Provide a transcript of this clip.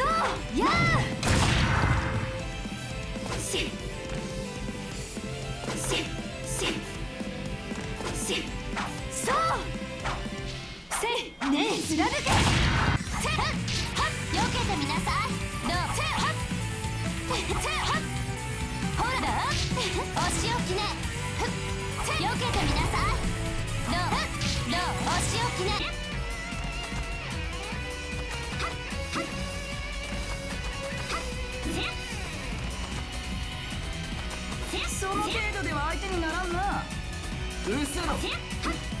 そうやあししししそうせねえ貫けせはっよけてみなさいどうせはっその程度では相手にならんな。うせろ。